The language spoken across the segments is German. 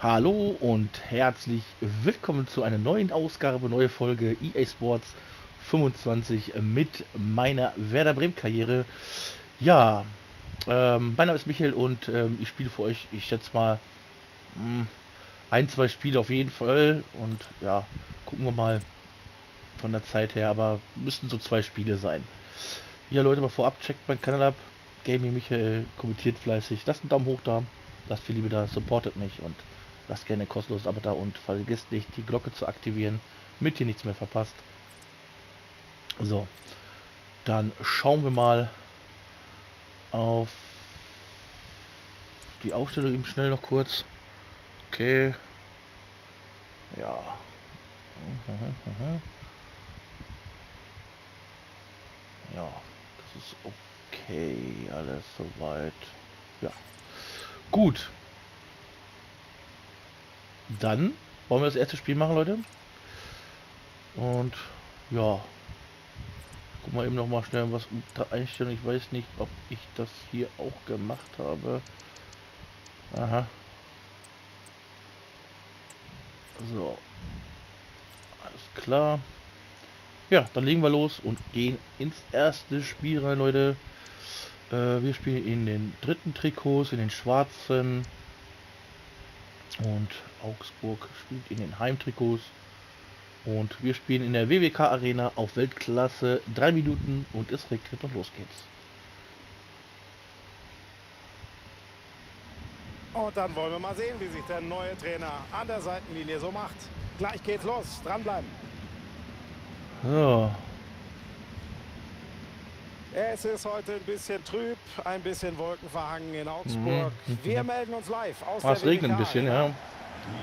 Hallo und herzlich willkommen zu einer neuen Ausgabe, neue Folge EA Sports 25 mit meiner Werder Bremen Karriere. Ja, ähm, mein Name ist Michael und ähm, ich spiele für euch, ich schätze mal, mh, hm, ein, zwei Spiele auf jeden Fall. Und ja, gucken wir mal von der Zeit her, aber müssten so zwei Spiele sein. Ja Leute, mal vorab, checkt mein Kanal ab, Gaming Michael kommentiert fleißig, lasst einen Daumen hoch da, lasst viel Liebe da, supportet mich und Lasst gerne kostenlos Abo da und vergesst nicht, die Glocke zu aktivieren, damit ihr nichts mehr verpasst. So, dann schauen wir mal auf die Aufstellung eben schnell noch kurz. Okay. Ja. Ja, das ist okay, alles soweit. Ja. Gut. Dann wollen wir das erste Spiel machen, Leute. Und ja. Guck mal eben noch mal schnell was einstellen. Ich weiß nicht, ob ich das hier auch gemacht habe. Aha. So. Alles klar. Ja, dann legen wir los und gehen ins erste Spiel rein, Leute. Äh, wir spielen in den dritten Trikots, in den schwarzen. Und Augsburg spielt in den Heimtrikots. Und wir spielen in der WWK Arena auf Weltklasse. Drei Minuten und es regnet und los geht's. Und dann wollen wir mal sehen, wie sich der neue Trainer an der Seitenlinie so macht. Gleich geht's los. Dranbleiben. So, es ist heute ein bisschen trüb, ein bisschen wolkenverhangen in Augsburg. Mhm. Wir melden uns live aus ah, Es regnet ein bisschen, ja.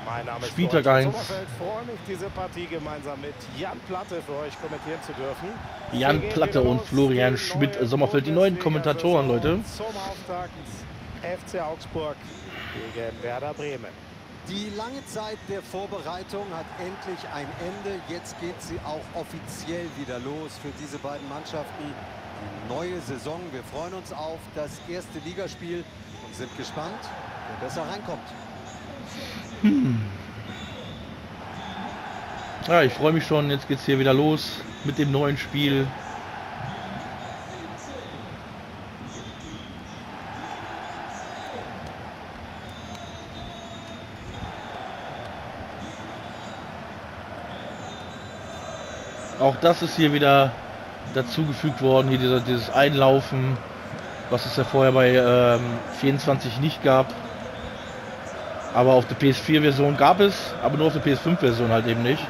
Mein Name ist Spieltag 1. Sommerfeld. freue mich, diese Partie gemeinsam mit Jan Platte für euch kommentieren zu dürfen. Jan Platte und Florian Schmidt, Sommerfeld, die neuen Kommentatoren, Leute. Zum Auftakt FC Augsburg gegen Werder Bremen. Die lange Zeit der Vorbereitung hat endlich ein Ende. Jetzt geht sie auch offiziell wieder los für diese beiden Mannschaften neue Saison. Wir freuen uns auf das erste Ligaspiel und sind gespannt, wer besser reinkommt. Hm. Ja, ich freue mich schon. Jetzt geht es hier wieder los mit dem neuen Spiel. Auch das ist hier wieder dazugefügt worden, hier dieser, dieses Einlaufen, was es ja vorher bei ähm, 24 nicht gab. Aber auf der PS4-Version gab es, aber nur auf der PS5-Version halt eben nicht.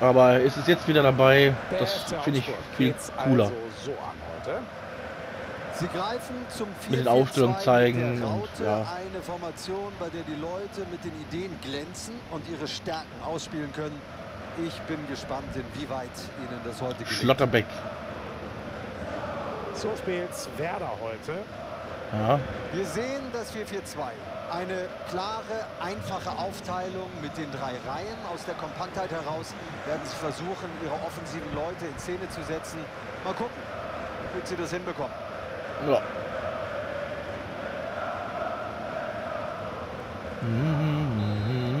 Aber ist es jetzt wieder dabei, das finde ich viel cooler. Sie greifen zum mit den Aufstellungen zeigen und ja. eine Formation, bei der die Leute mit den Ideen glänzen und ihre Stärken ausspielen können. Ich bin gespannt, inwieweit Ihnen das heute gelingt. Schlotterbeck. So spielt's Werder heute. Ja. Wir sehen das 4-4-2. Eine klare, einfache Aufteilung mit den drei Reihen. Aus der Kompaktheit heraus werden sie versuchen, ihre offensiven Leute in Szene zu setzen. Mal gucken, wie sie das hinbekommen. Ja. Mhm.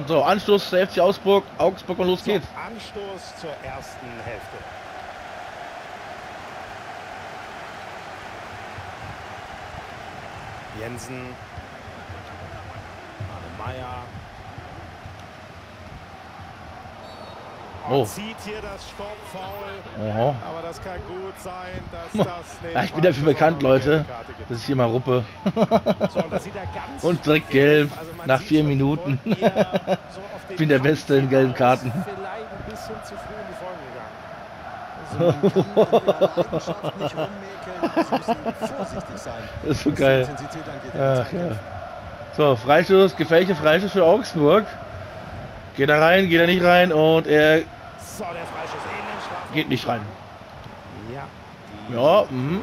So, Anstoß der FC Augsburg, Augsburg und los geht's. Anstoß zur ersten Hälfte. Jensen, Arne Oh. Das. Oho. Aber das kann gut sein, dass das ja, ich bin dafür bekannt, Leute, dass ich hier mal ruppe. und direkt gelb also nach vier Minuten. ich bin der Beste in gelben Karten. das ist so geil. Ach, ja. So, Freistoß, gefährliche Freistoß für Augsburg. Geht er rein, geht er nicht rein und er so, der Freischuss in den Strafraum. Geht nicht rein. Ja. Ja, mhm.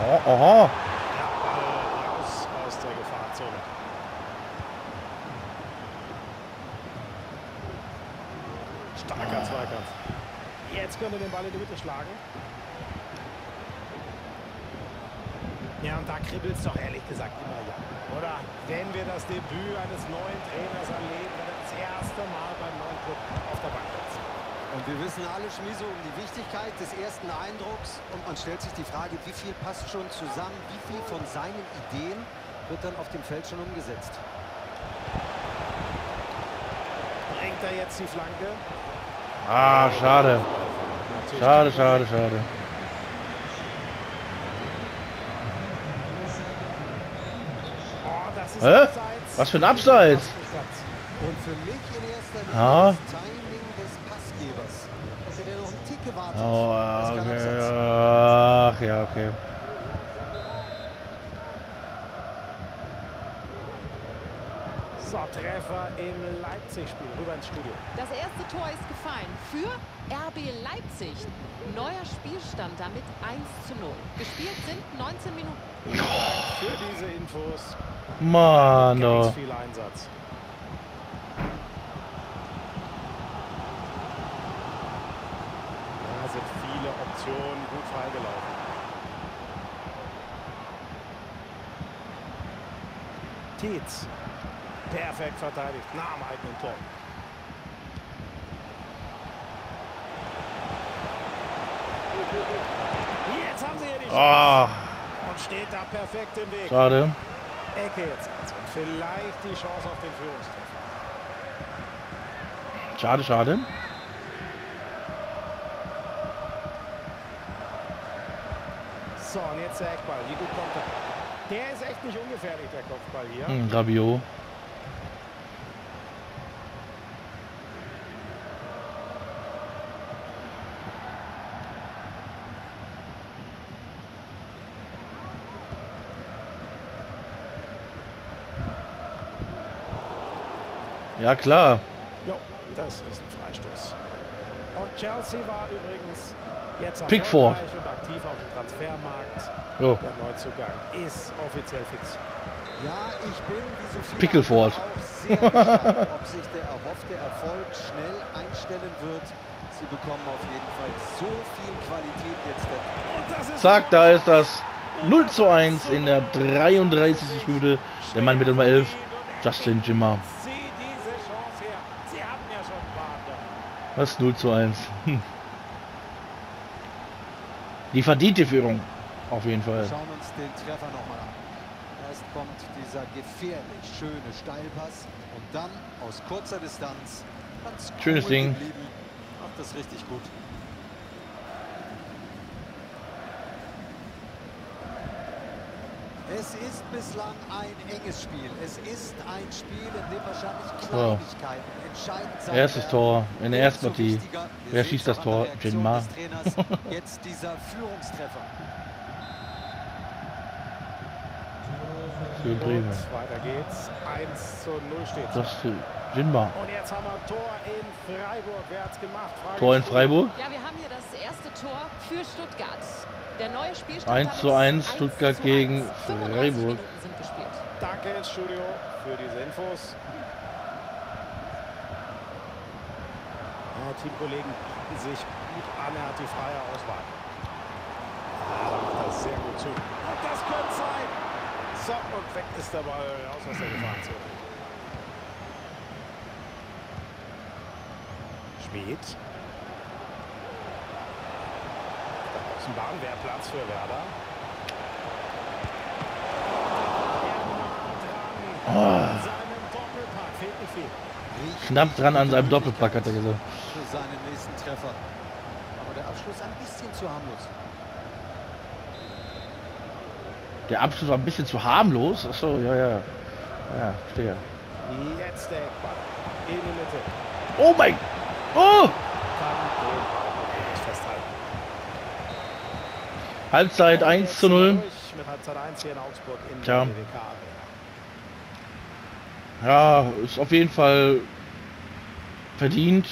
Oh, aha. Ja, raus aus der Gefahrzone. Starker Zweikampf. Jetzt könnte den Ball in die Mitte schlagen. Ja, und da kribbelt es doch ehrlich gesagt immer ja. Oder wenn wir das Debüt eines neuen Trainers erleben, er das erste Mal beim neuen Club auf der Bank sitzt. Und wir wissen alle, Schmiso, um die Wichtigkeit des ersten Eindrucks. Und man stellt sich die Frage, wie viel passt schon zusammen, wie viel von seinen Ideen wird dann auf dem Feld schon umgesetzt. Bringt er jetzt die Flanke? Ah, schade. Schade, schade, schade. Oh, das ist Hä? Abseits. Was für ein Abseits? Und für mich Ja. Oh, okay. Ach, ja, okay. So, Treffer im Leipzig-Spiel. Rüber ins Studio. Das erste Tor ist gefallen für RB Leipzig. Neuer Spielstand damit 1 zu 0. Gespielt sind 19 Minuten. Für diese Infos Mann, ganz oh. viel Einsatz. Da sind Optionen gut freigelaufen. Tietz. Perfekt verteidigt. Nah am eigenen Tor. Jetzt haben sie hier die Chance Ah, und steht da perfekt im Weg. schade. Ecke jetzt also. Und vielleicht die Chance auf den Führungstreffer. Schade, schade. Der Eckball. Wie gut kommt er? Der ist echt nicht ungefährlich, der Kopfball hier. Hm, Rabiot. Ja, klar. Jo, das ist ein Freistoß. Und Chelsea war übrigens Pickford. erfolgreich und aktiv auf dem Transfermarkt. Jo. Der Neuzugang ist offiziell fix. Ja, ich bin wie so viele Pickelford. ob sich der erhoffte Erfolg schnell einstellen wird. Sie bekommen auf jeden Fall so viel Qualität jetzt. Und das ist Zack, da ist das 0 zu 1 in der 33. Minute. Der Mann mit Nummer 11, Justin Jimmer. Sie diese Chance her. Sie hatten ja schon ein paar andere. Das 0 zu 1. Die verdiente Führung. Auf jeden Fall. Schauen uns den Treffer nochmal an. Erst kommt dieser gefährlich schöne Steilpass und dann aus kurzer Distanz ganz Schönes Ding. geblieben. Macht das richtig gut. Es ist bislang ein enges Spiel. Es ist ein Spiel, in dem wahrscheinlich Kleinigkeiten entscheidend sein Erstes. Tor in der ersten Umso Partie. wichtiger, wir Wer schießt das Tor? des Trainers. Jetzt dieser Führungstreffer. Für Bremen. Und weiter geht's. 1 zu 0 steht Das ist Jinma. Und jetzt haben wir Tor in Freiburg. Wer hat's gemacht? Frage Tor in. Freiburg. Ja, wir haben hier das erste Tor für Stuttgart. Der neue Spielstand 1 damit zu 1 1 Stuttgart zu gegen 1. 35 Freiburg. Minuten sind gespielt. Danke ins Studio für diese Infos. Ja, Teamkollegen bieten sich gut an. Er hat die freie Auswahl. Ja, da macht das sehr gut zu. Und das könnte sein. So, und weg ist der Ball aus aus der Gefahrenzone. Schmid. Da Außenbahn wäre Platz für Werder. Oh, knapp dran an seinem Doppelpack, hat er gesagt. Für seinen nächsten Treffer. Aber der Abschluss ein bisschen zu harmlos. Der Abschluss war ein bisschen zu harmlos. Achso, ja, ja. Ja, verstehe. Jetzt der Eckball. In die Mitte. Oh mein... Oh! Halbzeit 1 zu 0. Durch Mit Halbzeit 1 hier in Augsburg in Tja. Ja, ist auf jeden Fall verdient,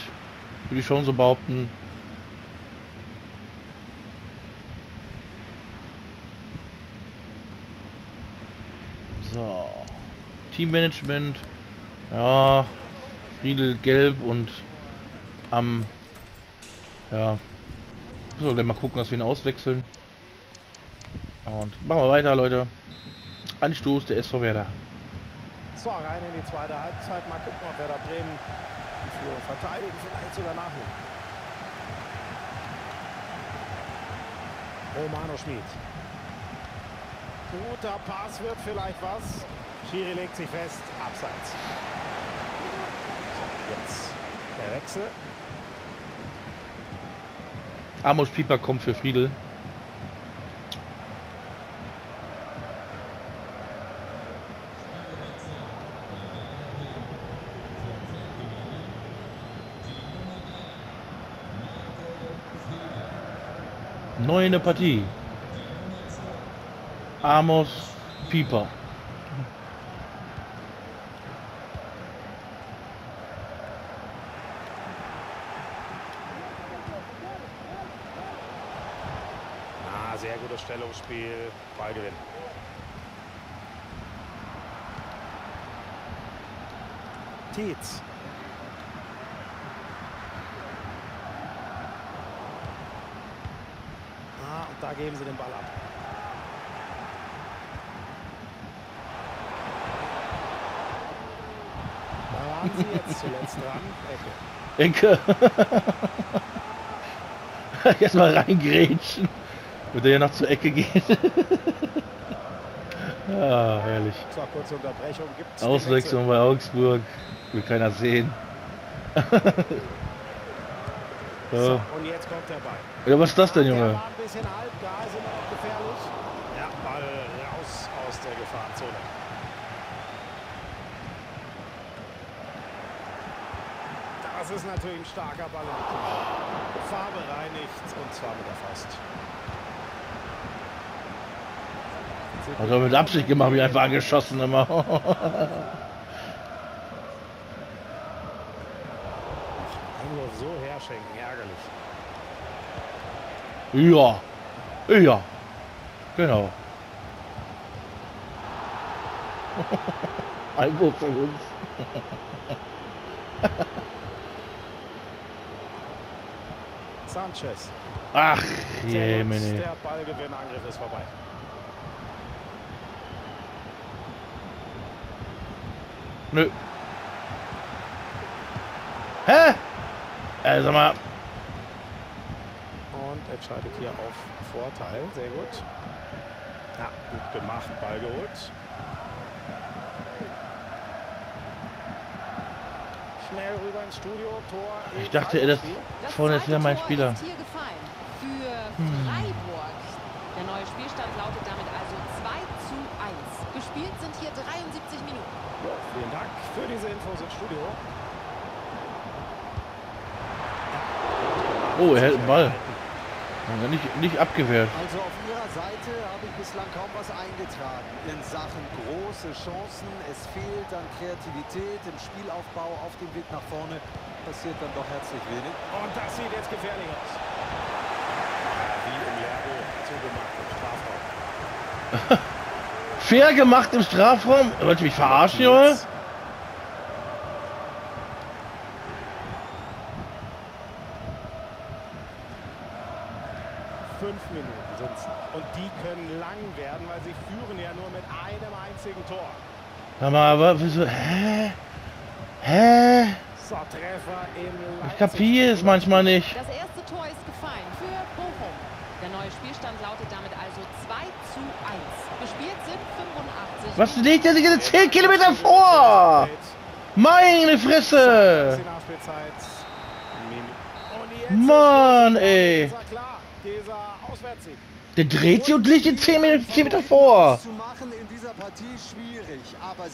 würde ich schon so behaupten. So, Teammanagement, ja, Friedel gelb und am, ja, so, dann mal gucken, dass wir ihn auswechseln. Und machen wir weiter, Leute. Anstoß der SV Werder. So, rein in die zweite Halbzeit. Mal gucken, ob Werder Bremen die Führung verteidigen, vielleicht sogar nachholen. Romano Schmid. Guter Pass wird vielleicht was. Schiri legt sich fest. Abseits. Wechsel. Amos Pieper kommt für Friedel. Neu in der Partie. Amos Pieper. Ah, sehr gutes Stellungsspiel. Ballgewinn. Tietz. Ah, und da geben sie den Ball ab. Da waren sie jetzt zuletzt dran. Ecke. Ecke. Erstmal reingrätschen. Wird er ja noch zur Ecke gehen. ah, herrlich. So, kurze Unterbrechung. Gibt's Auswechslung bei Augsburg. Will keiner sehen. So, ja. und jetzt kommt der Ball. ja, was ist das denn, Der Junge? war ein bisschen halb, da ist immer noch gefährlich. Ja, Ball raus aus der Gefahrenzone. Das ist natürlich ein starker Ball. Farbe reinigt und zwar mit der Faust. Er mit Absicht gemacht, wie einfach angeschossen immer. So herschenken, ärgerlich. ja. Ja. Genau. Einwurf von uns. Sanchez. Ach, Sehr je, gut, meine. Der Ballgewinn, Angriff ist vorbei. Nö. Hä? Also mal. Und entscheidet hier auf Vorteil. Sehr gut. Ja, gut gemacht, Ball geholt. Schnell rüber ins Studio, Tor. Ich dachte, er das. Das vorne ist wieder mein Spieler. Ist hier gefallen für Hm. Freiburg. Der neue Spielstand lautet damit also 2 zu 1. Gespielt sind hier 73 Minuten. Ja, vielen Dank für diese Infos ins Studio. Oh, er hält den Ball. Ja, Nicht, nicht abgewehrt. Also auf Ihrer Seite habe ich bislang kaum was eingetragen in Sachen große Chancen. Es fehlt an Kreativität im Spielaufbau auf dem Weg nach vorne. Passiert dann doch herzlich wenig. Und das sieht jetzt gefährlich aus. Wie im Lergo zugemacht im Strafraum. Fair gemacht im Strafraum. Wollt ihr mich verarschen, Junge? Fünf Minuten sind es noch. Und die lang werden, weil sie führen ja nur mit einem einzigen Tor. Sag mal, aber wieso? Hä? Hä? So, Treffer im Ich kapiere es manchmal nicht. Das erste Tor ist gefallen für Bochum. Der neue Spielstand lautet damit also 2 zu 1. Gespielt sind 85 Was legt er sich jetzt 10 Kilometer vor? Meine Fresse! Mann, ey. dieser Auswärtssieg. Der dreht sich und legt ihn 10 Meter, 10 Meter vor.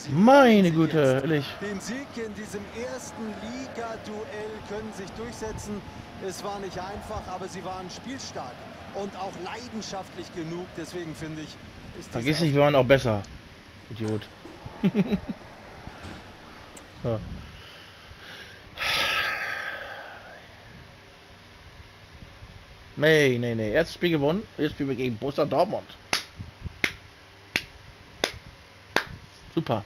In Meine Güte, ehrlich. Den Sieg in diesem ersten Liga-Duell können sich durchsetzen. Es war nicht einfach, aber sie waren spielstark und auch leidenschaftlich genug. Deswegen finde ich, ist Vergiss nicht, wir waren auch besser. Idiot. so. Nee, nee, nee. Erstes Spiel gewonnen. Jetzt spielen wir gegen Borussia Dortmund. Super.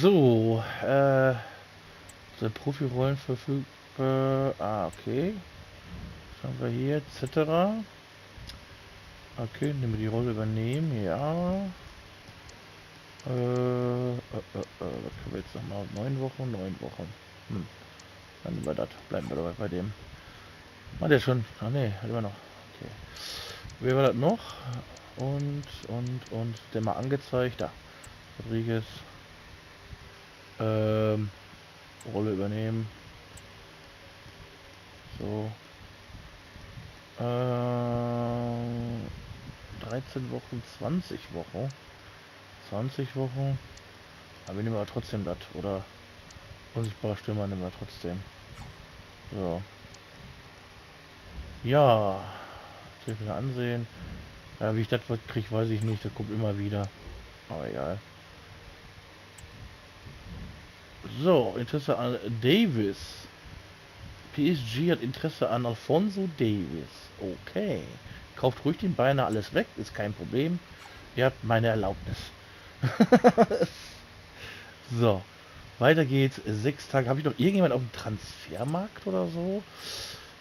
So, äh sind Profi-Rollen verfügbar. Ah, okay. Was haben wir hier? Etc. Okay, nehmen wir die Rolle übernehmen, ja. Äh, äh, äh, äh, was können wir jetzt nochmal? Neun Wochen, neun Wochen. Hm. Dann nehmen wir das. Bleiben wir dabei bei dem. War der schon? Ah ne, hat immer noch. Okay. Wer war das noch? Und, und, und der mal angezeigt. Da. Rodriguez. Ähm, Rolle übernehmen. So. Ähm, 13 Wochen, 20 Wochen. 20 Wochen. Aber wir nehmen aber trotzdem das. Oder unsichtbare Stürmer nehmen wir trotzdem. So. Ja. Ansehen. Ja, wie ich das kriege, weiß ich nicht. Das kommt immer wieder. Aber egal. So, Interesse an Davis. PSG hat Interesse an Alfonso Davis. Okay. Kauft ruhig den Beine alles weg, ist kein Problem. Ihr habt meine Erlaubnis. so. Weiter geht's. Sechs Tage. Habe ich noch irgendjemand auf dem Transfermarkt oder so?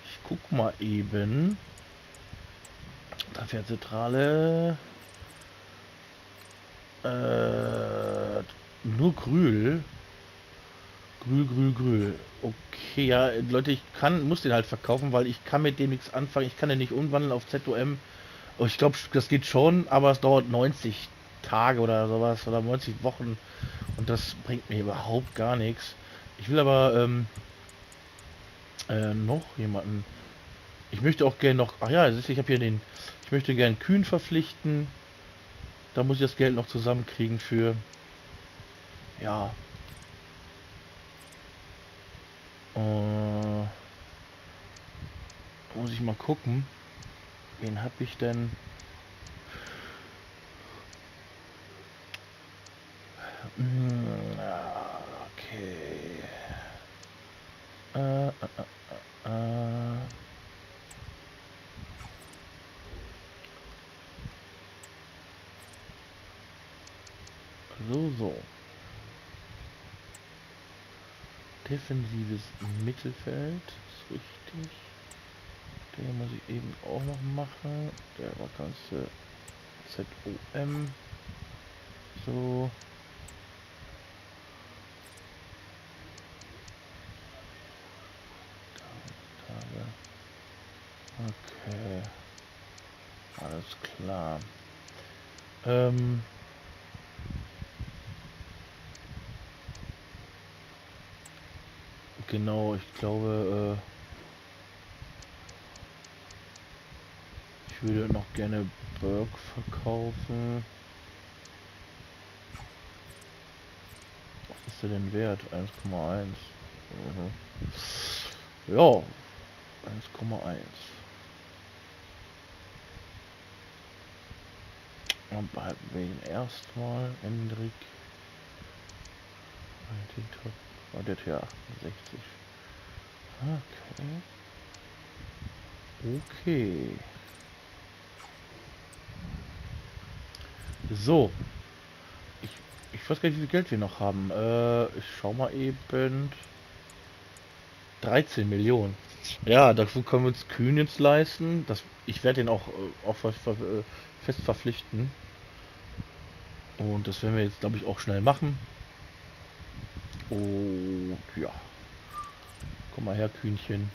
Ich guck mal eben. Transferzentrale. Äh, nur Grül. Grül, Grül, Grül. Okay, ja, Leute, ich kann, muss den halt verkaufen, weil ich kann mit dem nichts anfangen. Ich kann den nicht umwandeln auf ZOM. Oh, ich glaube, das geht schon, aber es dauert 90 Tage oder sowas oder 90 Wochen und das bringt mir überhaupt gar nichts. Ich will aber ähm, äh, noch jemanden. Ich möchte auch gerne noch. Ach ja, ich habe hier den. Ich möchte gerne Kühn verpflichten. Da muss ich das Geld noch zusammenkriegen für. Ja, Äh, muss ich mal gucken. Wen habe ich denn? Hm, okay. Äh, äh, äh, äh. So, so. Defensives Mittelfeld. Ist richtig. Den muss ich eben auch noch machen. Der war ganze ZOM. So. Okay. Alles klar. Ähm. Genau, ich glaube, äh, ich würde noch gerne Berg verkaufen. Was ist der denn wert? 1,1. Mhm. Ja, 1,1. Und behalten wir ihn erstmal, Hendrik. Den Top Oh, der T68. Okay. Okay. So. Ich, ich weiß gar nicht, wie viel Geld wir noch haben. Äh, ich schau mal eben. 13 Millionen. Ja, dafür können wir uns Kühn jetzt leisten. Das, ich werde den auch, äh, auch äh, fest verpflichten. Und das werden wir jetzt, glaube ich, auch schnell machen. Und ja. Komm mal her, Kühnchen.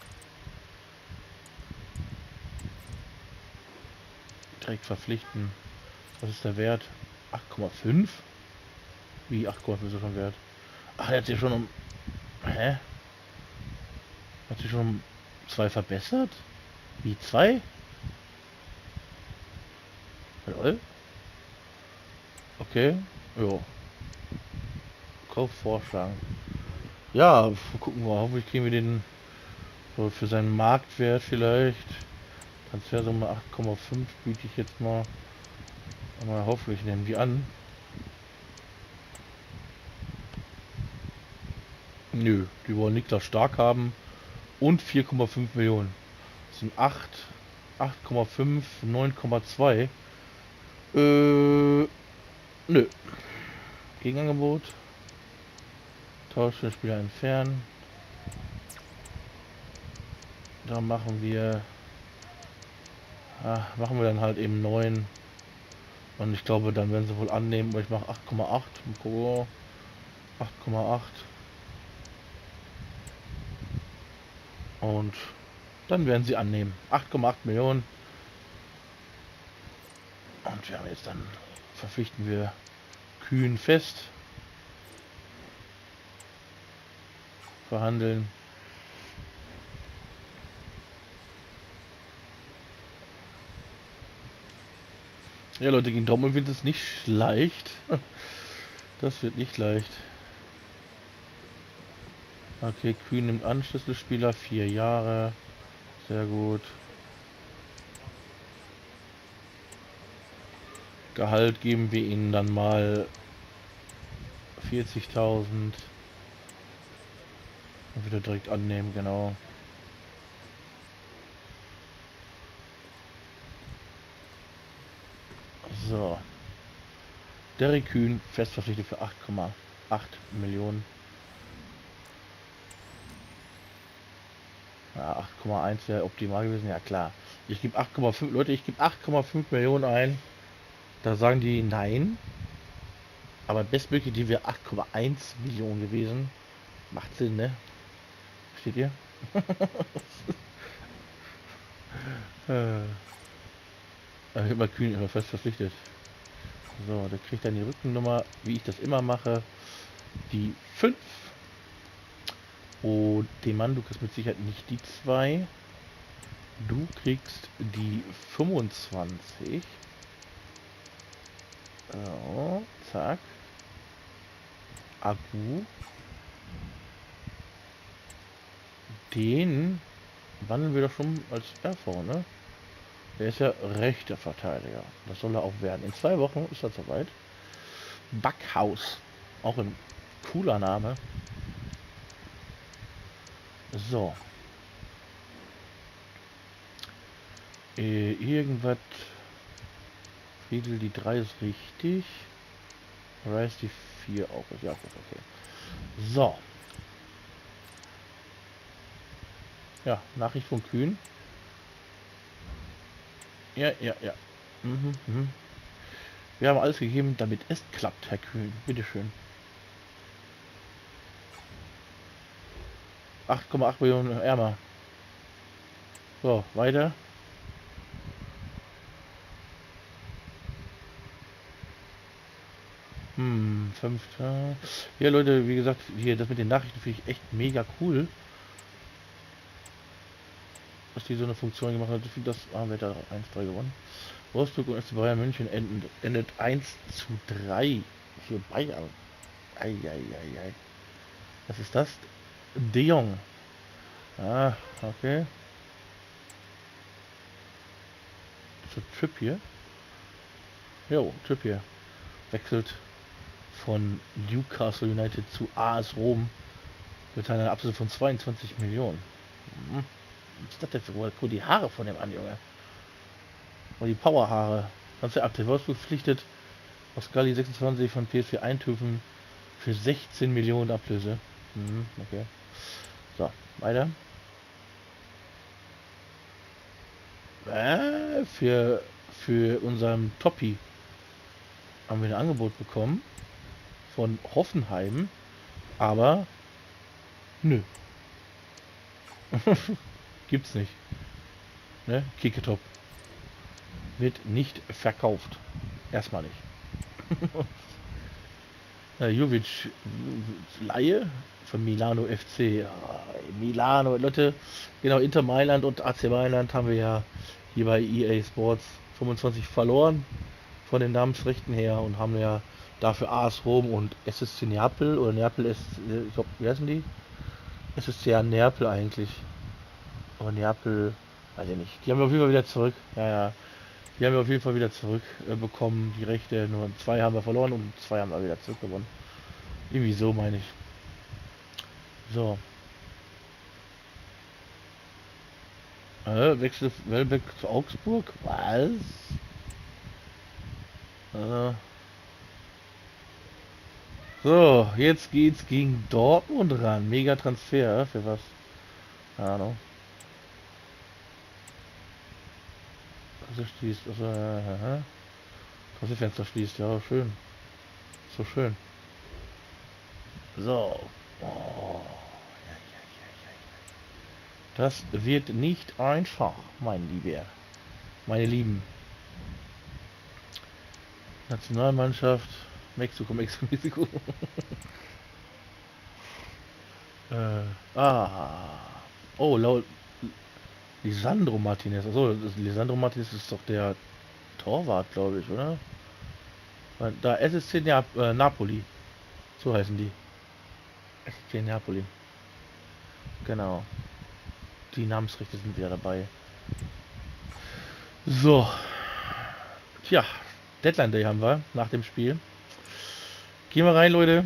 Direkt verpflichten. Was ist der Wert? 8,5? Wie 8,5 ist er schon wert? Ach, er hat sich schon um... Hä? Hat sich schon um zwei verbessert? Wie zwei? Hallo? Okay. Ja. Kauf vorschlagen. Ja, gucken wir. Hoffentlich kriegen wir den so für seinen Marktwert vielleicht. Transfersumme 8,5 biete ich jetzt mal. Aber hoffentlich nehmen die an. Nö, die wollen Niklas Stark haben. Und 4,5 Millionen. Das sind 8, 8,5, 9,2. Äh, nö. Gegenangebot. Tauschen Spieler entfernen. Da machen wir ah, machen wir dann halt eben 9 und ich glaube dann werden sie wohl annehmen, ich mache 8,8 8,8 und dann werden sie annehmen. 8,8 Millionen. Und wir haben jetzt dann verpflichten wir Kühn fest verhandeln Ja Leute, gegen Dortmund wird es nicht leicht. Das wird nicht leicht. Okay, Kühn nimmt Anschlüsselspieler, vier Jahre. Sehr gut. Gehalt geben wir ihnen dann mal 40.000. Und wieder direkt annehmen, genau. So. Derek Kühn fest verpflichtet für 8,8 Millionen. Ja, 8,1 wäre optimal gewesen, ja klar. Ich gebe 8,5, Leute, ich gebe 8,5 Millionen ein. Da sagen die nein. Aber bestmöglich die wäre 8,1 Millionen gewesen. Macht Sinn, ne? Steht ihr? äh. Ich habe Kühn immer fest verpflichtet. So, der kriegt dann die Rückennummer, wie ich das immer mache, die 5. Und den Mann, du kriegst mit Sicherheit nicht die 2. Du kriegst die 25. So, zack. Akku. Den wandeln wir doch schon als RV, ne? Der ist ja rechter Verteidiger. Das soll er auch werden. In zwei Wochen ist er soweit. Backhaus. Auch ein cooler Name. So. Äh, irgendwas. Friedel die 3 ist richtig. Rice die 4 auch. Ja, gut, okay. So. Ja, Nachricht von Kühn. Ja, ja, ja. Mhm, mhm. Wir haben alles gegeben, damit es klappt, Herr Kühn. Bitteschön. 8,8 Millionen ärmer. So, weiter. Hm, fünfter. Ja, Leute, wie gesagt, hier, das mit den Nachrichten finde ich echt mega cool dass die so eine Funktion gemacht hat. Das haben wir da 1-3 gewonnen. Wolfsburg und FC Bayern München endet, endet 1 zu 3 für Bayern. Eieiei. Was ist das? De Jong. Ah, okay. So Trip hier. Jo, Trip hier. Wechselt von Newcastle United zu AS Rom mit einer Abschluss von 22 Millionen. Hm. Das denn für Guck die Haare von dem an, Junge. Und die Powerhaare. Ganz der aktiv Wolfsburg aus Gali 26 von PSV Eindhoven für 16 Millionen Ablöse. Mhm, okay. So, weiter. Äh, für, für unseren Toppi haben wir ein Angebot bekommen von Hoffenheim, aber nö. Gibt's nicht. Ne? Kiketop. Wird nicht verkauft. Erstmal nicht. ja, Jovic Laie von Milano FC. Ja, Milano, Leute, genau, Inter Mailand und AC Mailand haben wir ja hier bei EA Sports 25 verloren von den Namensrechten her und haben ja dafür AS Rom und SSC Neapel oder Neapel ist, ich glaube, wie heißen die? SSC Neapel eigentlich aber Neapel, weiß ich nicht. Die haben wir auf jeden Fall wieder zurück. Ja, ja. Die haben wir auf jeden Fall wieder zurück äh, bekommen, die Rechte. Nur zwei haben wir verloren und zwei haben wir wieder zurückgewonnen. Irgendwie so meine ich. So. Äh, Wechsel Welbeck zu Augsburg? Was? Äh. So, jetzt geht's gegen Dortmund ran. Mega Transfer, für was? Keine Ahnung. Also schließt, also, äh, Transferfenster schließt, ja, schön. So schön. So. Oh. Das wird nicht einfach, mein Lieber. Meine Lieben. Nationalmannschaft. Mexiko, Mexiko, Mexiko. äh, ah. Oh, laut Lisandro Martinez. Also, Lisandro Martinez ist doch der Torwart, glaube ich, oder? Da SSC Nap äh, Napoli. So heißen die. SSC Napoli. Genau. Die Namensrechte sind wieder dabei. So. Tja, Deadline Day haben wir nach dem Spiel. Gehen wir rein, Leute.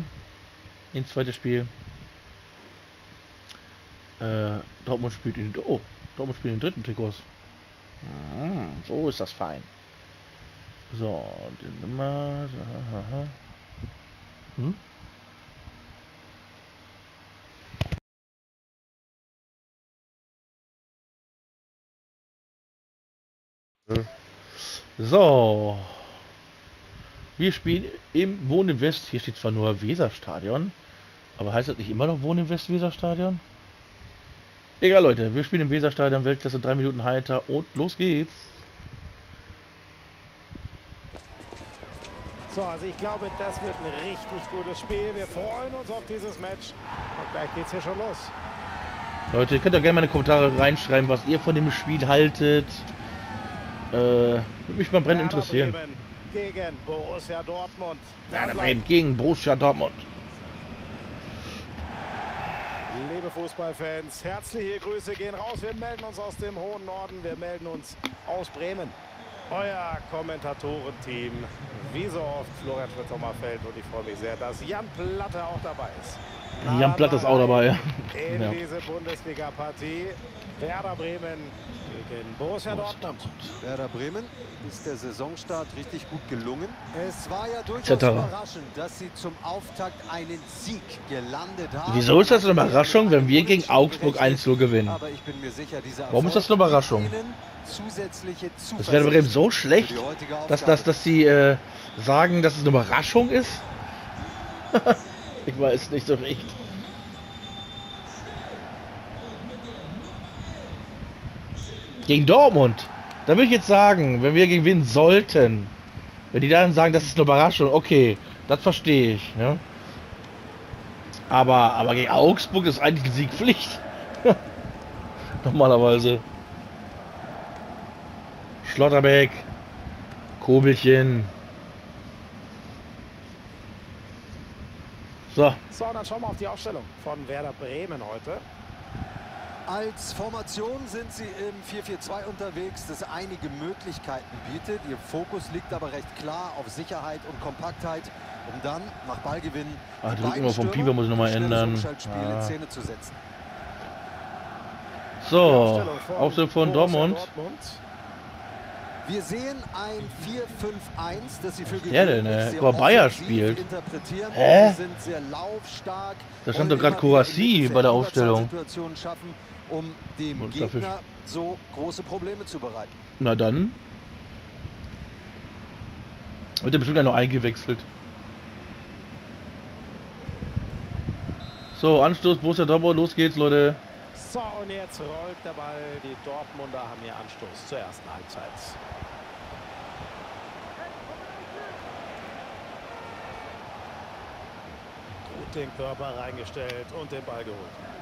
Ins zweite Spiel. Äh, Dortmund spielt in. Oh, Dortmund spielt den dritten Trikots. Hm, so ist das fein. So, die Nummer. Hm? So. Wir spielen im Wohnen im West. Hier steht zwar nur Weserstadion, aber heißt das nicht immer noch Wohnen im West Weserstadion? Egal Leute, wir spielen im Weserstadion, Weltklasse 3 Minuten heiter und los geht's. So, also ich glaube, das wird ein richtig gutes Spiel. Wir freuen uns auf dieses Match. Und gleich geht's hier schon los. Leute, ihr könnt ja gerne meine Kommentare reinschreiben, was ihr von dem Spiel haltet. Äh, würde mich mal brennend interessieren. Gegen Borussia Dortmund. Werder Bremen gegen Borussia Dortmund. Liebe Fußballfans, herzliche Grüße gehen raus. Wir melden uns aus dem hohen Norden. Wir melden uns aus Bremen. Euer Kommentatorenteam, wie so oft, Florian Schmidt-Sommerfeld. Und ich freue mich sehr, dass Jan Platte auch dabei ist. Jan Platte ist auch dabei. In Ja. diese Bundesliga-Partie. Werder Bremen gegen Borussia Dortmund. Werder Bremen ist der Saisonstart richtig gut gelungen. Es war ja durchaus überraschend, dass sie zum Auftakt einen Sieg gelandet haben. Wieso ist das eine Überraschung, wenn wir gegen Augsburg 1-0 gewinnen? Aber ich bin mir sicher, Warum ist das eine Überraschung? Das wäre Bremen so schlecht, dass, dass, dass sie äh, sagen, dass es eine Überraschung ist? ich weiß nicht so recht. Gegen Dortmund. Da würde ich jetzt sagen, wenn wir gewinnen sollten, wenn die dann sagen, das ist eine Überraschung, okay, das verstehe ich. Ne? Aber, aber gegen Augsburg ist eigentlich Siegpflicht. Normalerweise. Schlotterbeck, Kobelchen. So, So, dann schauen wir auf die Aufstellung von Werder Bremen heute. Als Formation sind sie im 4-4-2 unterwegs, das einige Möglichkeiten bietet. Ihr Fokus liegt aber recht klar auf Sicherheit und Kompaktheit, um dann nach Ballgewinn Ah, die immer vom Pieper, muss ich noch mal durch schnelles ändern. Ah. Szene zu setzen. so, Aufstellung von Dortmund. Wir sehen ein 4-5-1, das sie für der denn, gewöhnlich ey? mal, Bayer spielt. interpretieren. Hä? Sie sind sehr laufstark. Da stand doch wieder in bei der Aufstellung. schaffen, um dem Und dafür- Gegner so große Probleme zu bereiten. Na dann. Wird der bestimmt gleich noch eingewechselt. So, Anstoß, Borussia Dortmund, los geht's, Leute. So, und jetzt rollt der Ball. Die Dortmunder haben hier Anstoß zur ersten Halbzeit. Gut den Körper reingestellt und den Ball geholt.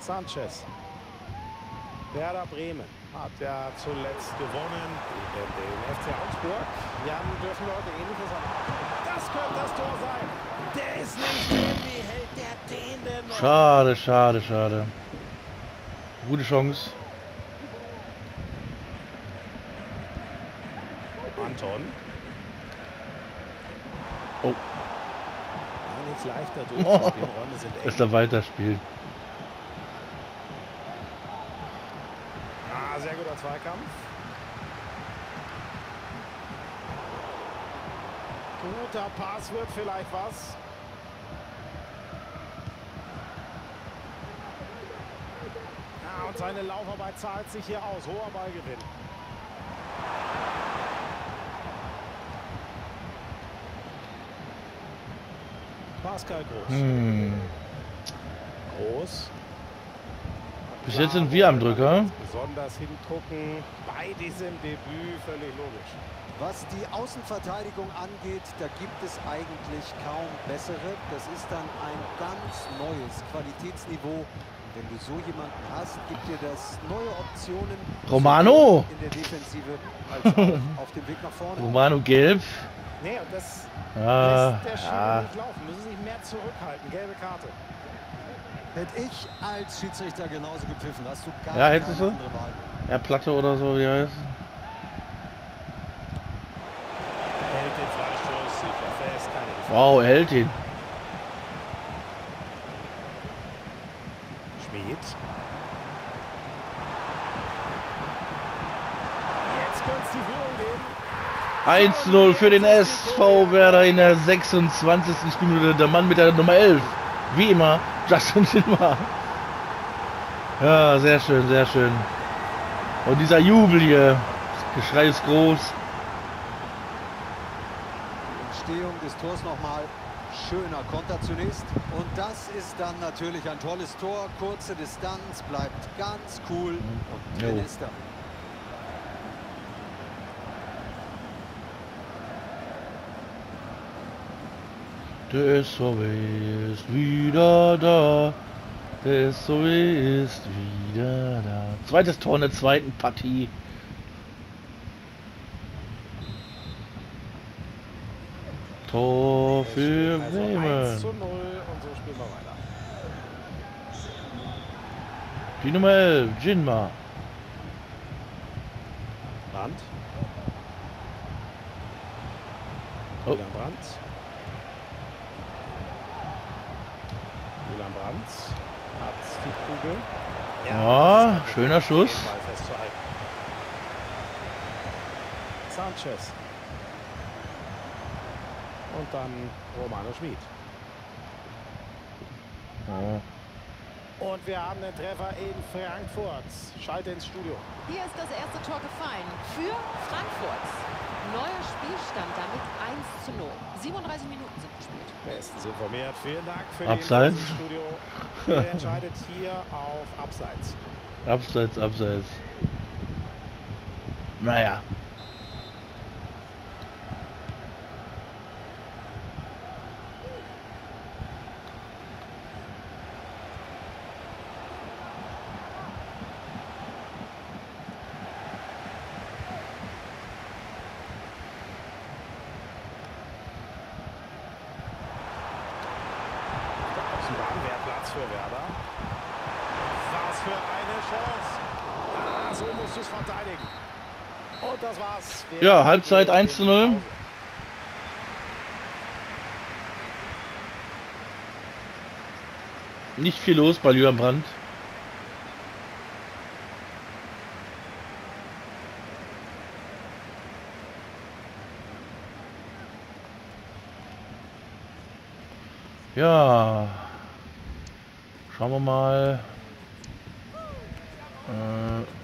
Sanchez. Werder Bremen hat ja zuletzt gewonnen gegen den FC Augsburg. Jan, dürfen wir heute ähnliches erwarten? Das könnte das Tor sein. Der ist nicht drin. Wie hält der den denn? Schade, schade, schade. Gute Chance. Anton. Oh. Ja, nicht leichter sind eng. Dass er weiterspielt. Ah, sehr guter Zweikampf. Guter Pass wird vielleicht was. Ja, und seine Laufarbeit zahlt sich hier aus. Hoher Ballgewinn. Pascal Groß. Hm. Groß. Bis jetzt sind wir am Drücker. Besonders hingucken bei diesem Debüt völlig logisch. Was die Außenverteidigung angeht, da gibt es eigentlich kaum bessere. Das ist dann ein ganz neues Qualitätsniveau. Und wenn du so jemanden hast, gibt dir das neue Optionen Romano! in der Defensive als auch auf dem Weg nach vorne. Romano gelb. Nee, und das Ja, lässt der Schiri ja. nicht laufen. Müssen sich mehr zurückhalten. Gelbe Karte. Hätte ich als Schiedsrichter genauso gepfiffen, hast du gar Ja, hättest du? andere Wahl. Ja, Platte oder so, wie heißt Hält den Freistoß sicher fest. Keine Gefahr. Wow, er hält ihn. Schmied. Jetzt könnte es die Führung geben. 1-0 für den SV Werder in der 26. Spielminute. Der Mann mit der Nummer 11. Wie immer, Justin Schindler. Ja, sehr schön, sehr schön. Und dieser Jubel hier. Das Geschrei ist groß. Entstehung des Tors nochmal. Schöner Konter zunächst. Und das ist dann natürlich ein tolles Tor. Kurze Distanz, bleibt ganz cool. Und drin ist er. Der SVW ist wieder da. Der SVW ist wieder da. Zweites Tor in der zweiten Partie. Tor für Also 1 zu Bremen. 0 und so spielen wir weiter. Die Nummer 11, Jinma. Brandt. Oh. Brandt. Brandt hat die Kugel. Ja, ist schöner Schuss. Sanchez. Und dann Romano Schmid. Ja. Und wir haben den Treffer in Frankfurt. Schalte ins Studio. Hier ist das erste Tor gefallen für Frankfurt. Neuer Spielstand damit 1 zu 0. 37 Minuten sind gespielt. Bestens informiert. Vielen Dank für Abseits. den Studio. Ihr entscheidet hier auf Abseits. Abseits, abseits. Naja. Außenbahn wäre Platz für Werder. Was für eine Chance. Ah, so musst du es verteidigen. Und das war's. Wir Ja, Halbzeit gehen 1 zu in 0. Pause. Nicht viel los bei Julian Brandt. Ja. Schauen wir mal. Äh.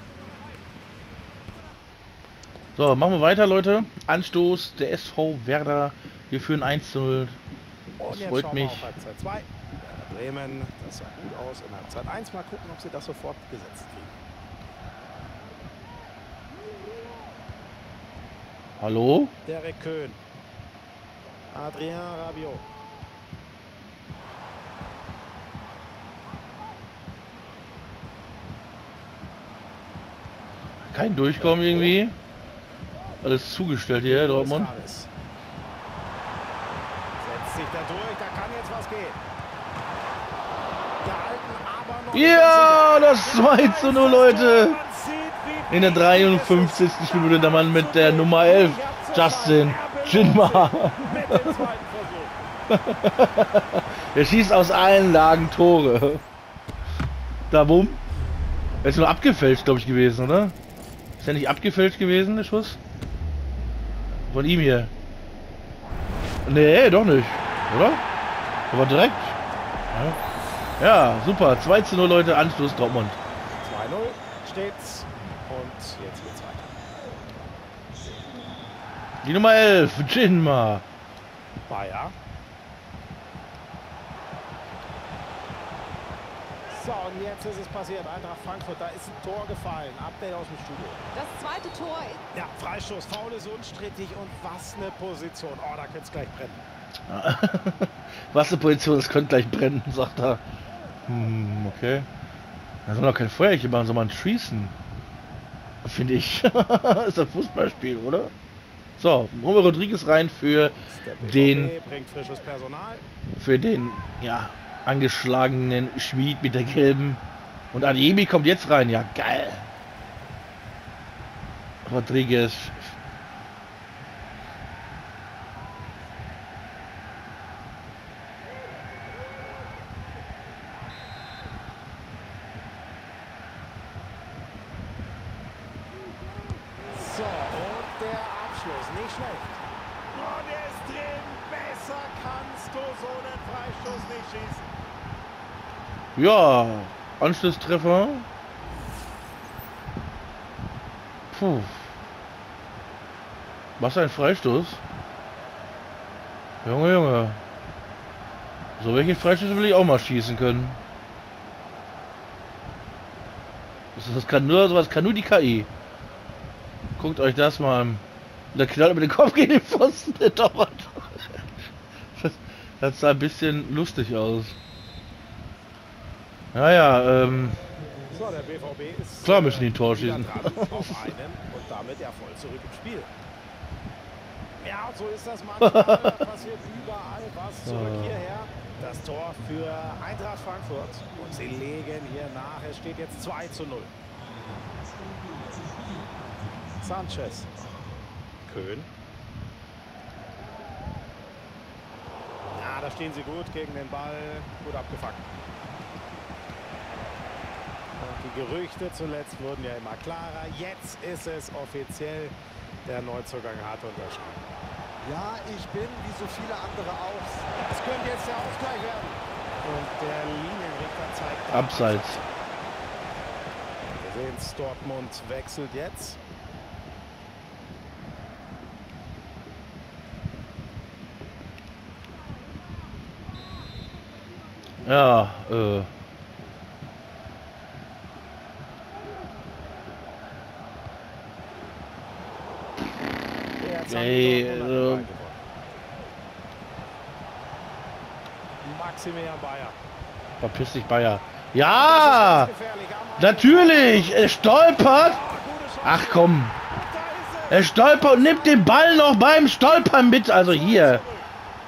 So, machen wir weiter, Leute. Anstoß der SV Werder. Wir führen 1 zu 0. Und Das freut mich. auf Halbzeit 2. Bremen, das sah gut aus in Halbzeit 1. Mal gucken, ob sie das sofort gesetzt kriegen. Hallo? Derek Köhn. Adrien Rabiot. Kein Durchkommen irgendwie. Alles zugestellt hier, Dortmund. Setzt sich da durch, da kann jetzt was gehen. Ja, das 2 zu 0, Leute. In der 53. Minute der Mann mit der Nummer 11, Justin Jinma. Der schießt aus allen Lagen Tore. Da bumm. Er ist nur abgefälscht, glaube ich, gewesen, oder? Ist er nicht abgefälscht gewesen, der Schuss? Von ihm hier. Nee, doch nicht. Oder? Aber direkt. Ja, ja super. 2 zu 0 Leute, Anschluss Dortmund. 2-0 steht's. Und jetzt geht's weiter. Die Nummer 11, Jinma. Bayer. So, und jetzt ist es passiert. Eintracht Frankfurt, da ist ein Tor gefallen. Update aus dem Studio. Das zweite Tor Ja, Freistoß, Foul ist unstrittig und was eine Position. Oh, da könnte es gleich brennen. Was eine Position, es könnte gleich brennen, sagt er. Hm, okay. Da soll doch kein Feuerchen machen, soll man schießen. Finde ich. ist ein Fußballspiel, oder? So, Romo Rodriguez rein für den, bringt frisches Personal. für den, ja, angeschlagenen Schmied mit der gelben. Und Adiemi kommt jetzt rein, ja, geil. Rodriguez. So, und der Abschluss. Nicht schlecht. Und er ist drin. Besser kannst du so einen Freistoß nicht schießen. Ja, Anschlusstreffer. Puh. Was ein Freistoß. Junge, Junge. So welche Freistöße will ich auch mal schießen können. Das, kann nur, sowas kann nur die KI. Guckt euch das mal an. Der knallt über den Kopf gegen den Pfosten, der. Das, das sah ein bisschen lustig aus. Naja, ähm, So, der BVB ist Klar müssen die ein Tor schießen. ja voll zurück im Spiel. Ja, so ist das manchmal. Da passiert überall was zurück Ja. hierher. Das Tor für Eintracht Frankfurt. Und sie legen hier nach. Es steht jetzt 2 zu 0. Sanchez. Köhn. Ja, da stehen sie gut gegen den Ball. Gut abgefangen. Die Gerüchte zuletzt wurden ja immer klarer. Jetzt ist es offiziell. Der Neuzugang hat unterschrieben. Ja, ich bin, wie so viele andere auch, Es könnte jetzt der Ausgleich werden. Und der Linienrichter zeigt. abseits. Wir sehen es, Dortmund wechselt jetzt. Ja, äh. Dortmunder also-. Maximilian Bayer. Verpiss dich, Bayer. Ja! Natürlich! Er stolpert! Ach komm! Es. Er stolpert und nimmt den Ball noch beim Stolpern mit. Also hier.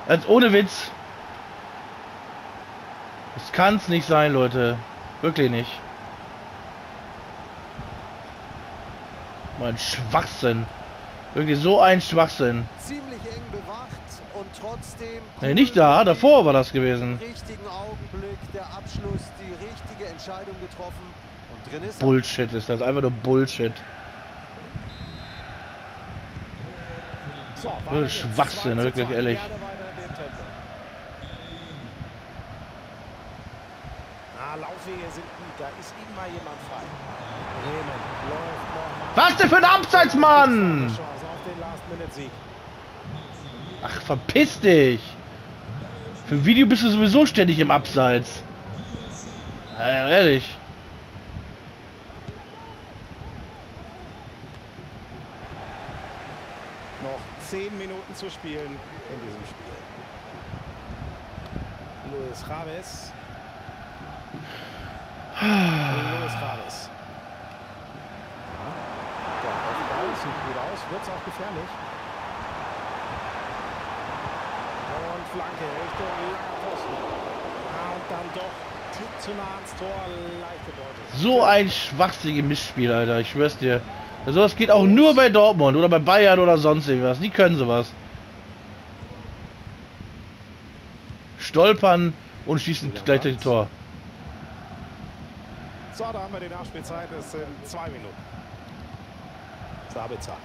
Als ohne Witz. Das kann's nicht sein, Leute. Wirklich nicht. Mein Schwachsinn. Wirklich so ein Schwachsinn. ziemlich eng bewacht und trotzdem... Nee, nicht da, davor war das gewesen. Richtigen Augenblick, der Abschluss, die richtige Entscheidung getroffen. Und drin ist. Bullshit ist das. Einfach nur Bullshit. So. Schwachsinn, 2 zu wirklich 2. ehrlich. Ah, Laufwege sind gut. Da ist immer jemand frei. Bremen läuft nochmal. Was denn für ein Abseits, Last-Minute-Sieg. Ach, verpiss dich. Für ein Video bist du sowieso ständig im Abseits. Ja, ehrlich. Noch 10 Minuten zu spielen in diesem Spiel. Luis Raves. Luis Raves. Aufbau sieht gut aus, wird es auch gefährlich. Und Flanke Richtung Posten. Ah, und dann doch zu nah ans Tor, leichte Beute. So ein schwachsinniges Missspiel, Alter. Ich schwör's dir. Sowas geht auch nur bei Dortmund oder bei Bayern oder sonst irgendwas. Die können sowas. Stolpern und schießen gleich das Tor. So, da haben wir die Nachspielzeit. Es sind zwei Minuten. Sabitzer.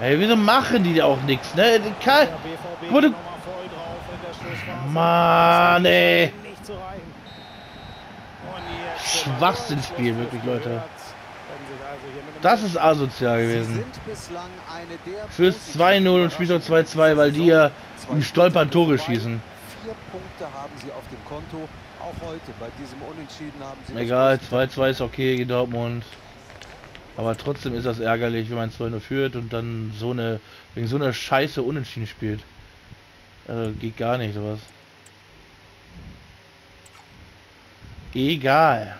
Ey, wieso machen die auch nichts, ne? BVB Wurde-. Mann, ey. Jetzt Schwachsinnsspiel, wirklich, Leute. Also Das ist asozial gewesen. Fürs positiven 2-0 und spielt noch 2-2, weil die ja im Stolpern Tore schießen. Egal, größte 2-2 ist okay gegen Dortmund. Aber trotzdem ist das ärgerlich, wenn man 2-0 führt und dann so eine, wegen so einer Scheiße unentschieden spielt. Also geht gar nicht sowas. Egal.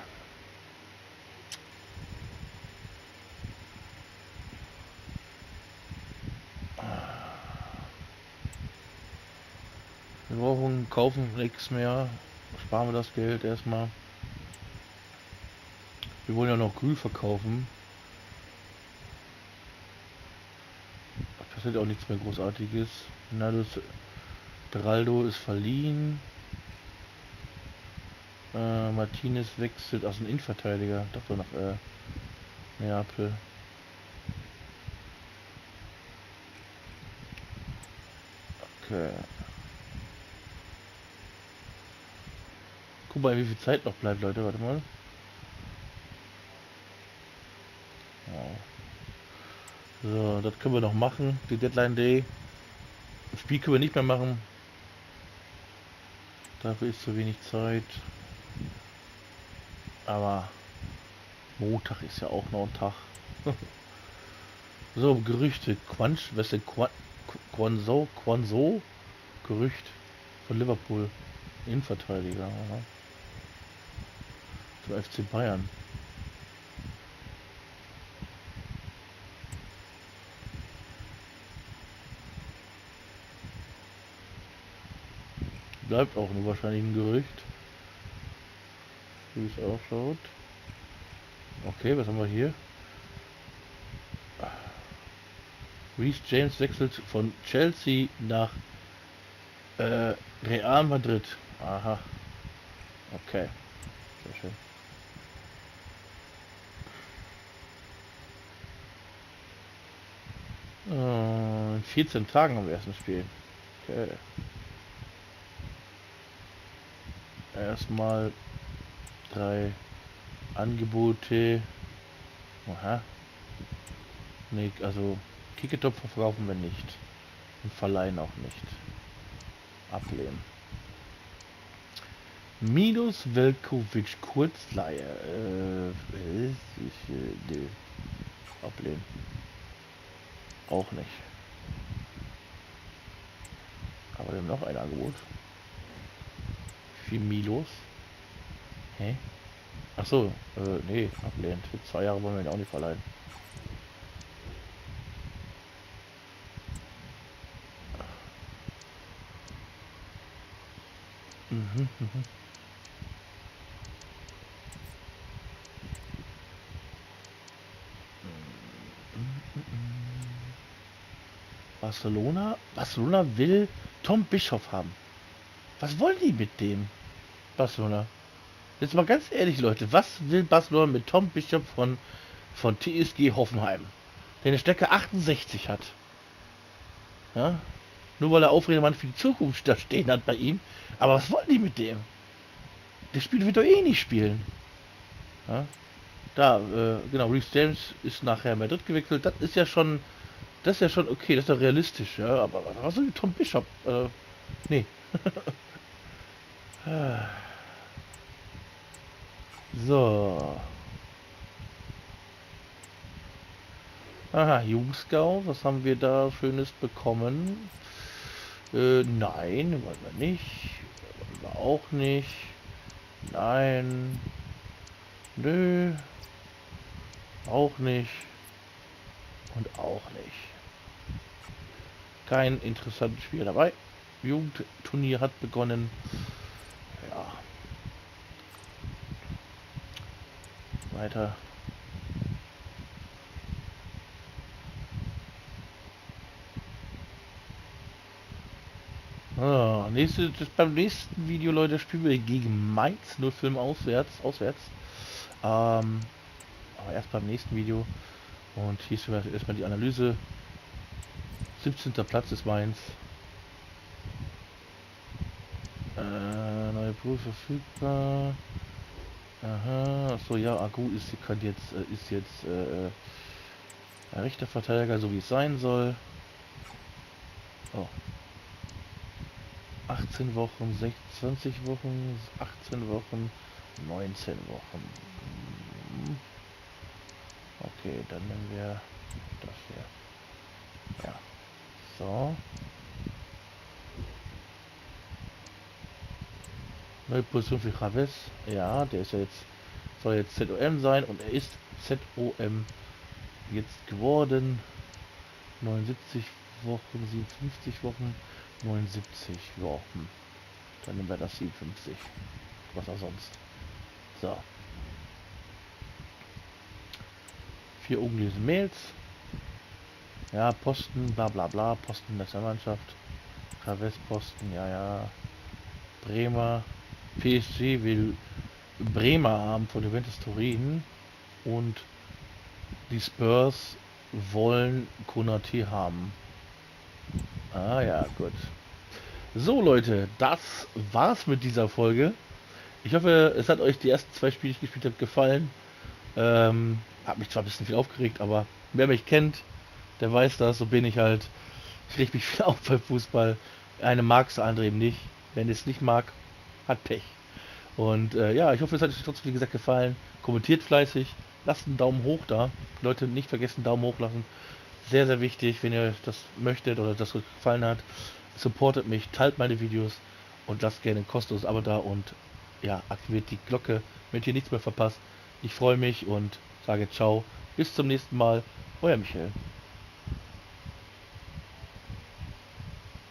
Wir brauchen, kaufen nichts mehr. Sparen wir das Geld erstmal. Wir wollen ja noch Grün verkaufen. Passiert auch nichts mehr Großartiges. Naldo Draldo ist verliehen. Äh, Martinez wechselt aus dem Innenverteidiger. Doch so nach äh, Neapel. Okay. Guck mal, wie viel Zeit noch bleibt, Leute. Warte mal. So, das können wir noch machen. Die Deadline Day. Das Spiel können wir nicht mehr machen. Dafür ist zu wenig Zeit. Aber Montag ist ja auch noch ein Tag. so, Gerüchte. Quansch, was denn Quan, Quanzo? Quanzo? Gerücht von Liverpool. Innenverteidiger. Aha. Für FC Bayern. Bleibt auch nur wahrscheinlich ein Gerücht. Wie es ausschaut. Okay, was haben wir hier? Reece James wechselt von Chelsea nach äh, Real Madrid. Aha. Okay. Sehr schön. Äh, in 14 Tagen haben wir erst ein Spiel. Okay. Erstmal drei Angebote. Aha. Nee, also Kickertop verkaufen wir nicht. Und verleihen auch nicht. Ablehnen. Minus Velkovic Kurzleihe. Äh, äh, ich, äh. Ablehnen. Auch nicht. Aber wir haben noch ein Angebot. Wie Milos? Hä? Ach so, äh, nee, ablehnt. Für zwei Jahre wollen wir ihn auch nicht verleihen. Mhm, mhm. Barcelona? Barcelona will Tom Bischof haben. Was wollen die mit dem? Barcelona. Jetzt mal ganz ehrlich, Leute, was will Barcelona mit Tom Bischof von, von TSG Hoffenheim? Der eine Stärke 68 hat. Ja? Nur weil er Aufredemann für die Zukunft da stehen hat bei ihm. Aber was wollen die mit dem? Der Spiel wird doch eh nicht spielen. Ja? Da, äh, genau, Reece James ist nachher Madrid gewechselt. Das ist ja schon, das ist ja schon okay, das ist ja realistisch, ja. Aber was soll Tom Bishop? Äh, nee. so. Aha, Jugendscout, was haben wir da Schönes bekommen? Äh, nein, wollen wir nicht. Wollen wir auch nicht. Nein. Nö. Auch nicht. Und auch nicht. Kein interessantes Spiel dabei. Jugendturnier hat begonnen. Weiter. Ah, nächste, beim nächsten Video, Leute, spielen wir gegen Mainz 05 auswärts. auswärts. Ähm, aber erst beim nächsten Video. Und hier ist erstmal die Analyse. 17. Platz ist meins. Äh, neue Pool verfügbar. Aha, achso, ja, Agu ist, kann jetzt, äh, ist jetzt äh, rechter Verteidiger, so wie es sein soll. Oh. 18 Wochen, 16, 20 Wochen, 18 Wochen, 19 Wochen. Okay, dann nehmen wir das hier. Ja. So. Neue Position für Chavez. Ja, der ist ja jetzt, soll jetzt ZOM sein und er ist ZOM jetzt geworden. 79 Wochen, 57 Wochen, 79 Wochen. Dann nehmen wir das 57. Was auch sonst. So. Vier ungelesene Mails. Ja, Posten, bla bla bla, Posten der Mannschaft. Chavez Posten, ja, ja. Bremer. PSG will Bremer haben von Juventus Turin und die Spurs wollen Konate haben. Ah ja, gut. So Leute, das war's mit dieser Folge. Ich hoffe, es hat euch die ersten zwei Spiele, die ich gespielt habe, gefallen. Ähm, hab mich zwar ein bisschen viel aufgeregt, aber wer mich kennt, der weiß das. So bin ich halt. Ich reg mich viel auf bei Fußball. Eine mag es, andere eben nicht. Wenn es nicht mag, hat Pech. Und äh, ja, ich hoffe, es hat euch trotzdem, wie gesagt, gefallen. Kommentiert fleißig, lasst einen Daumen hoch da. Leute, nicht vergessen, Daumen hoch lassen. Sehr, sehr wichtig, wenn ihr das möchtet oder das gefallen hat. Supportet mich, teilt meine Videos und lasst gerne ein kostenloses Abo da und ja, aktiviert die Glocke, damit ihr nichts mehr verpasst. Ich freue mich und sage ciao. Bis zum nächsten Mal. Euer Michael.